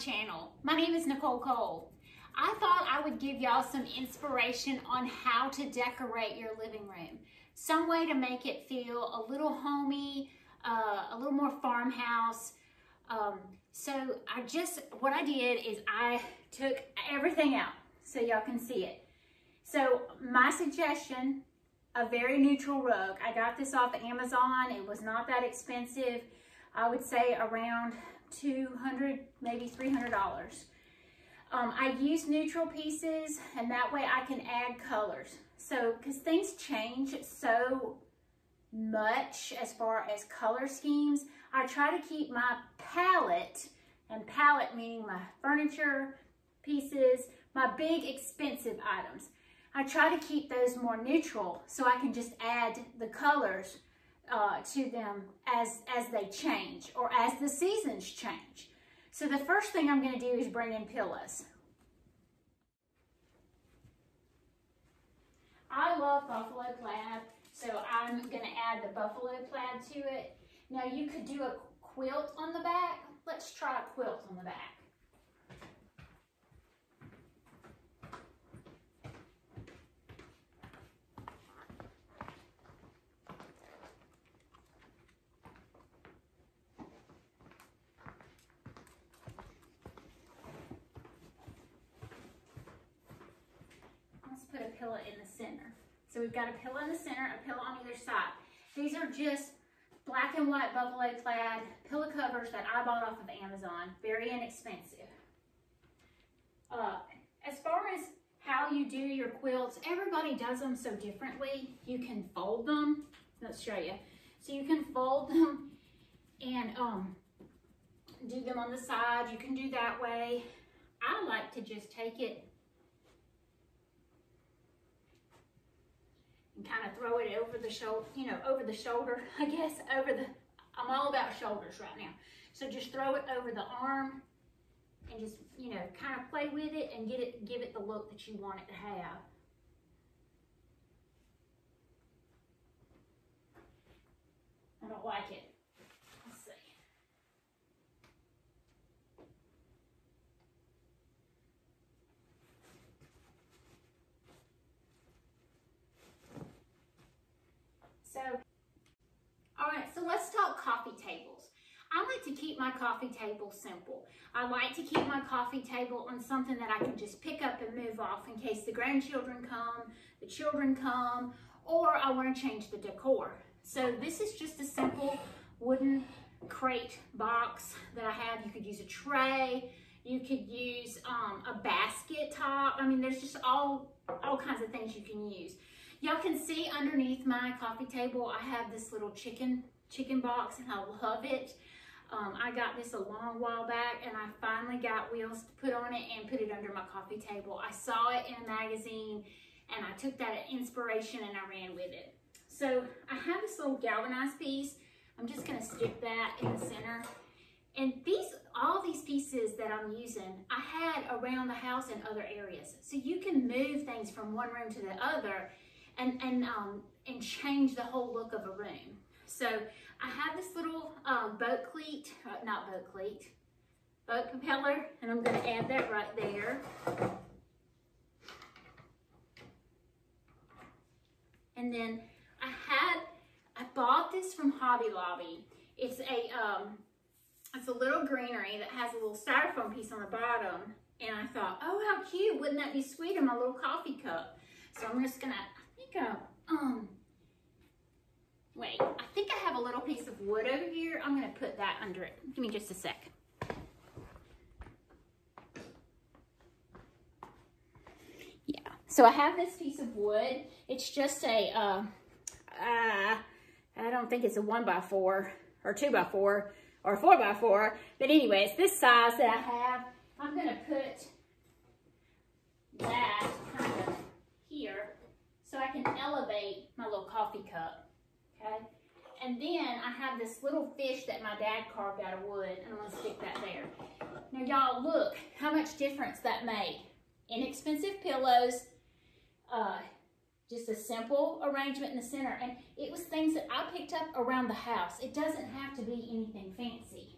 channel. My name is Nichole Cole. I thought I would give y'all some inspiration on how to decorate your living room. Some way to make it feel a little homey, uh, a little more farmhouse. Um, so I just, what I did is I took everything out so y'all can see it. So my suggestion, a very neutral rug. I got this off of Amazon. It was not that expensive. I would say around 200 maybe $300. Um, I use neutral pieces and that way I can add colors. So, because things change so much as far as color schemes, I try to keep my palette, and palette meaning my furniture pieces, my big expensive items. I try to keep those more neutral so I can just add the colors uh, to them as, as they change or as the seasons change. So the first thing I'm going to do is bring in pillows. I love buffalo plaid, so I'm going to add the buffalo plaid to it. Now you could do a quilt on the back. Let's try a quilt on the back. put a pillow in the center. So we've got a pillow in the center, a pillow on either side. These are just black and white buffalo plaid pillow covers that I bought off of Amazon. Very inexpensive. Uh, as far as how you do your quilts, everybody does them so differently. You can fold them. Let's show you. So you can fold them and um, do them on the side. You can do that way. I like to just take it kind of throw it over the shoulder, you know, over the shoulder, I guess, over the, I'm all about shoulders right now. So just throw it over the arm and just, you know, kind of play with it and get it, give it the look that you want it to have. I don't like it. to keep my coffee table simple. I like to keep my coffee table on something that I can just pick up and move off in case the grandchildren come, the children come, or I want to change the decor. So this is just a simple wooden crate box that I have. You could use a tray. You could use um, a basket top. I mean, there's just all, all kinds of things you can use. Y'all can see underneath my coffee table, I have this little chicken chicken box and I love it. Um, I got this a long while back and I finally got wheels to put on it and put it under my coffee table. I saw it in a magazine and I took that inspiration and I ran with it. So I have this little galvanized piece. I'm just gonna stick that in the center. And these, all these pieces that I'm using, I had around the house in other areas. So you can move things from one room to the other and, and, um, and change the whole look of a room. So I have this little um, boat cleat, uh, not boat cleat, boat propeller, and I'm going to add that right there. And then I had, I bought this from Hobby Lobby. It's a, um, it's a little greenery that has a little styrofoam piece on the bottom. And I thought, oh, how cute. Wouldn't that be sweet in my little coffee cup? So I'm just going to, I think, I, um, Wait, I think I have a little piece of wood over here. I'm to put that under it. Give me just a sec. Yeah, so I have this piece of wood. It's just a, uh, uh, I don't think it's a one by four or two by four or four by four. But anyway, it's this size that I have. I'm to put that kind of here so I can elevate my little coffee cup okay? And then I have this little fish that my dad carved out of wood, and I'm gonna stick that there. Now y'all look how much difference that made. Inexpensive pillows, uh, just a simple arrangement in the center. And it was things that I picked up around the house. It doesn't have to be anything fancy.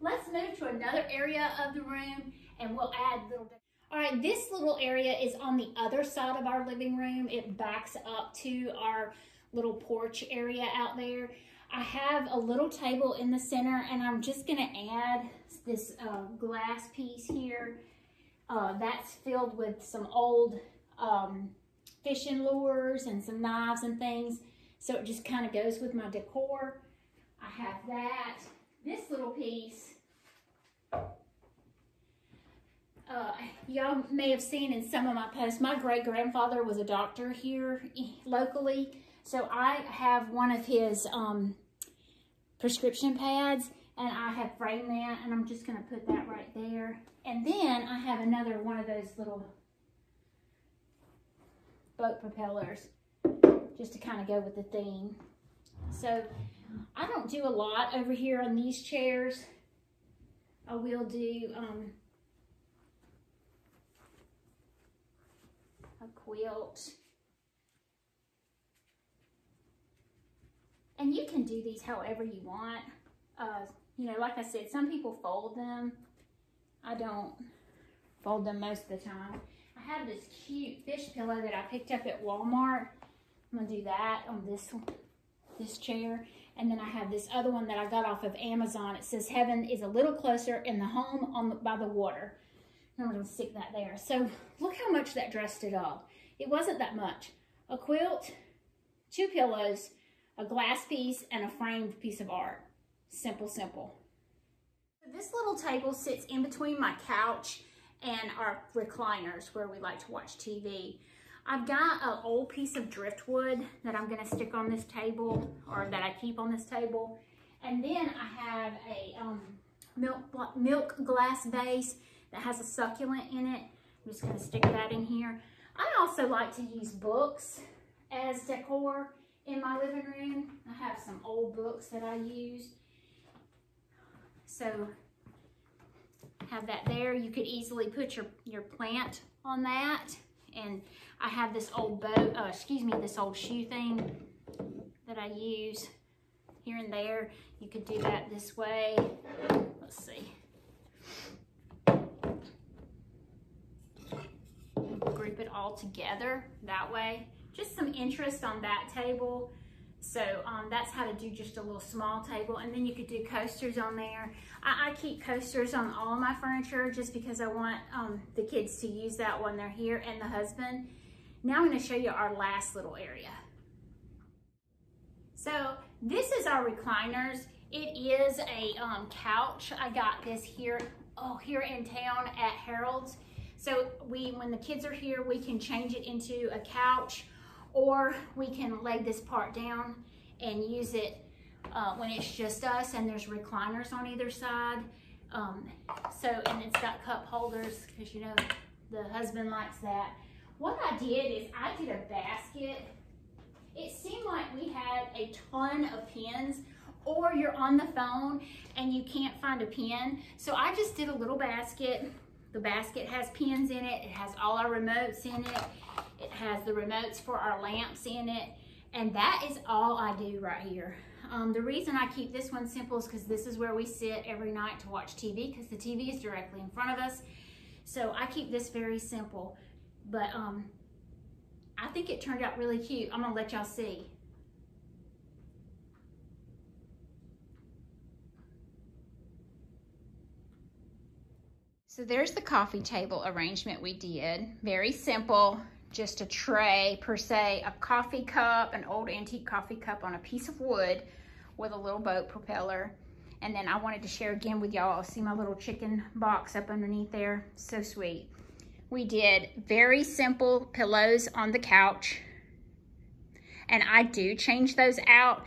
let's move to another area of the room and we'll add a little bit. all right, this little area is on the other side of our living room. It backs up to our little porch area out there. I have a little table in the center and I'm just gonna add this uh, glass piece here. Uh, that's filled with some old um, fishing lures and some knives and things. So it just kind of goes with my decor. I have that. This little piece uh, y'all may have seen in some of my posts, my great grandfather was a doctor here locally. So I have one of his um, prescription pads and I have framed that and I'm just going to put that right there. And then I have another one of those little boat propellers just to kind of go with the theme. So I don't do a lot over here on these chairs. I will do um, a quilt. And you can do these however you want. Uh, you know, like I said, some people fold them. I don't fold them most of the time. I have this cute fish pillow that I picked up at Walmart. I'm gonna do that on this this chair. And then I have this other one that I got off of Amazon. It says heaven is a little closer in the home on the, by the water. And I'm to stick that there. So look how much that dressed it up. It wasn't that much. A quilt, two pillows, a glass piece, and a framed piece of art. Simple, simple. This little table sits in between my couch and our recliners where we like to watch TV. I've got an old piece of driftwood that I'm gonna stick on this table or that I keep on this table. And then I have a um, milk, milk glass vase that has a succulent in it. I'm just gonna stick that in here. I also like to use books as decor in my living room. I have some old books that I use. So have that there. You could easily put your, your plant on that. And I have this old boat, uh, excuse me, this old shoe thing that I use here and there. You could do that this way. Let's see. group it all together that way. Just some interest on that table. So um, that's how to do just a little small table. And then you could do coasters on there. I, I keep coasters on all my furniture just because I want um, the kids to use that when they're here and the husband. Now I'm gonna show you our last little area. So this is our recliners. It is a um, couch. I got this here, oh, here in town at Harold's. So we, when the kids are here, we can change it into a couch or we can lay this part down and use it uh, when it's just us and there's recliners on either side. Um, so, and it's got cup holders because you know, the husband likes that. What I did is I did a basket. It seemed like we had a ton of pins or you're on the phone and you can't find a pin. So I just did a little basket the basket has pins in it. It has all our remotes in it. It has the remotes for our lamps in it. And that is all I do right here. Um, the reason I keep this one simple is because this is where we sit every night to watch TV because the TV is directly in front of us. So I keep this very simple. But um, I think it turned out really cute. I'm gonna let y'all see. So there's the coffee table arrangement we did. Very simple, just a tray per se, a coffee cup, an old antique coffee cup on a piece of wood with a little boat propeller. And then I wanted to share again with y'all, see my little chicken box up underneath there, so sweet. We did very simple pillows on the couch. And I do change those out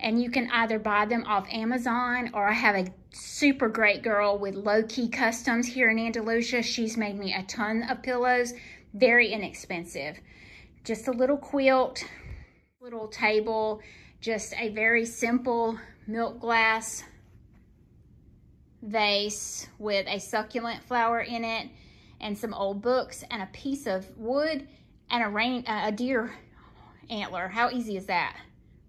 and you can either buy them off Amazon or I have a super great girl with Low Key Customs here in Andalusia. She's made me a ton of pillows, very inexpensive. Just a little quilt, little table, just a very simple milk glass vase with a succulent flower in it and some old books and a piece of wood and a, rain, uh, a deer antler. How easy is that?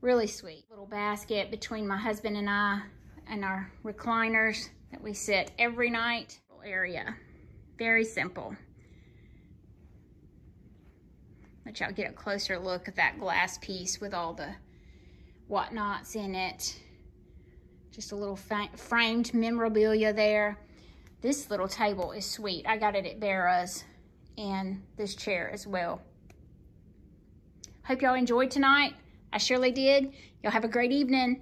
Really sweet. Little basket between my husband and I and our recliners. that we sit every night area. Very simple. Let y'all get a closer look at that glass piece with all the whatnots in it. Just a little framed memorabilia there. This little table is sweet. I got it at Barra's and this chair as well. Hope y'all enjoyed tonight. I surely did. Y'all have a great evening.